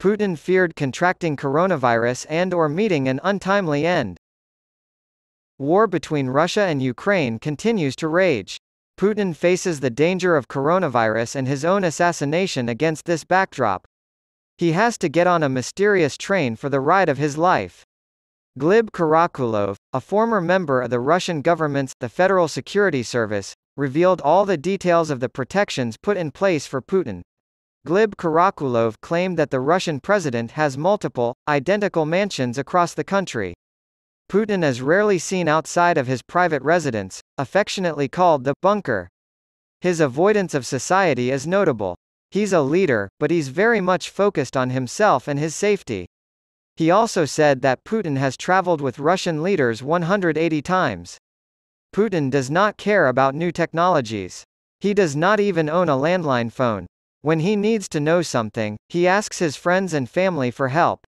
Putin feared contracting coronavirus and or meeting an untimely end. War between Russia and Ukraine continues to rage. Putin faces the danger of coronavirus and his own assassination against this backdrop. He has to get on a mysterious train for the ride of his life. Gleb Karakulov, a former member of the Russian government's the Federal Security Service, revealed all the details of the protections put in place for Putin. Gleb Karakulov claimed that the Russian president has multiple, identical mansions across the country. Putin is rarely seen outside of his private residence, affectionately called the bunker. His avoidance of society is notable. He's a leader, but he's very much focused on himself and his safety. He also said that Putin has traveled with Russian leaders 180 times. Putin does not care about new technologies. He does not even own a landline phone. When he needs to know something, he asks his friends and family for help.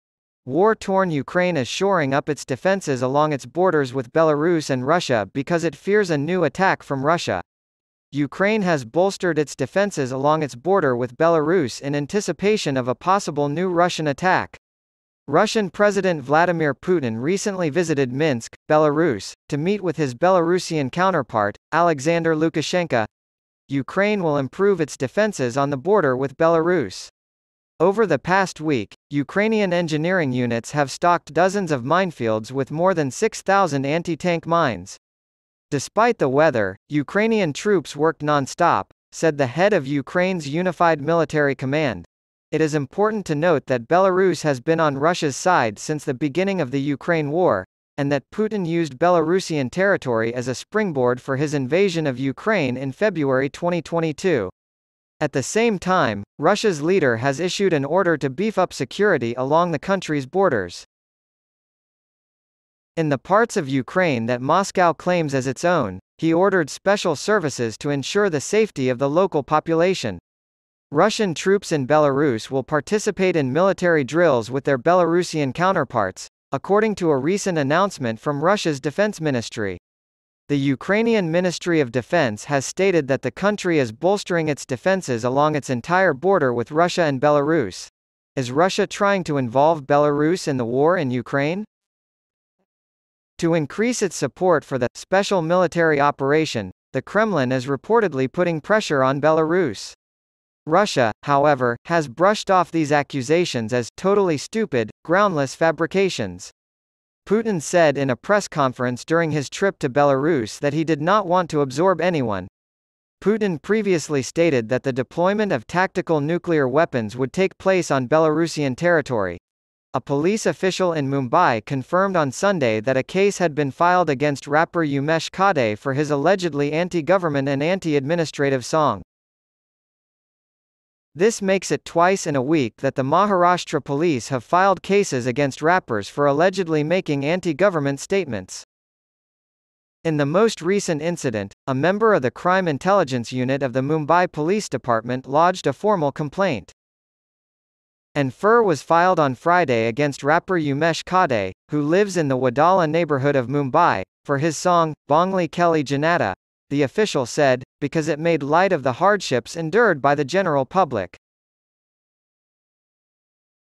War-torn Ukraine is shoring up its defenses along its borders with Belarus and Russia because it fears a new attack from Russia. Ukraine has bolstered its defenses along its border with Belarus in anticipation of a possible new Russian attack. Russian President Vladimir Putin recently visited Minsk, Belarus, to meet with his Belarusian counterpart, Alexander Lukashenko. Ukraine will improve its defenses on the border with Belarus. Over the past week, Ukrainian engineering units have stocked dozens of minefields with more than 6,000 anti-tank mines. Despite the weather, Ukrainian troops worked non-stop, said the head of Ukraine's Unified Military Command. It is important to note that Belarus has been on Russia's side since the beginning of the Ukraine war, and that Putin used Belarusian territory as a springboard for his invasion of Ukraine in February 2022. At the same time, Russia's leader has issued an order to beef up security along the country's borders. In the parts of Ukraine that Moscow claims as its own, he ordered special services to ensure the safety of the local population. Russian troops in Belarus will participate in military drills with their Belarusian counterparts, according to a recent announcement from Russia's defense ministry. The Ukrainian Ministry of Defense has stated that the country is bolstering its defenses along its entire border with Russia and Belarus. Is Russia trying to involve Belarus in the war in Ukraine? To increase its support for the special military operation, the Kremlin is reportedly putting pressure on Belarus. Russia, however, has brushed off these accusations as totally stupid, groundless fabrications. Putin said in a press conference during his trip to Belarus that he did not want to absorb anyone. Putin previously stated that the deployment of tactical nuclear weapons would take place on Belarusian territory. A police official in Mumbai confirmed on Sunday that a case had been filed against rapper Umesh Khade for his allegedly anti-government and anti-administrative song. This makes it twice in a week that the Maharashtra police have filed cases against rappers for allegedly making anti-government statements. In the most recent incident, a member of the Crime Intelligence Unit of the Mumbai Police Department lodged a formal complaint. An FIR was filed on Friday against rapper Umesh Khade, who lives in the Wadala neighborhood of Mumbai, for his song, Bongli Kelly Janata, the official said, because it made light of the hardships endured by the general public.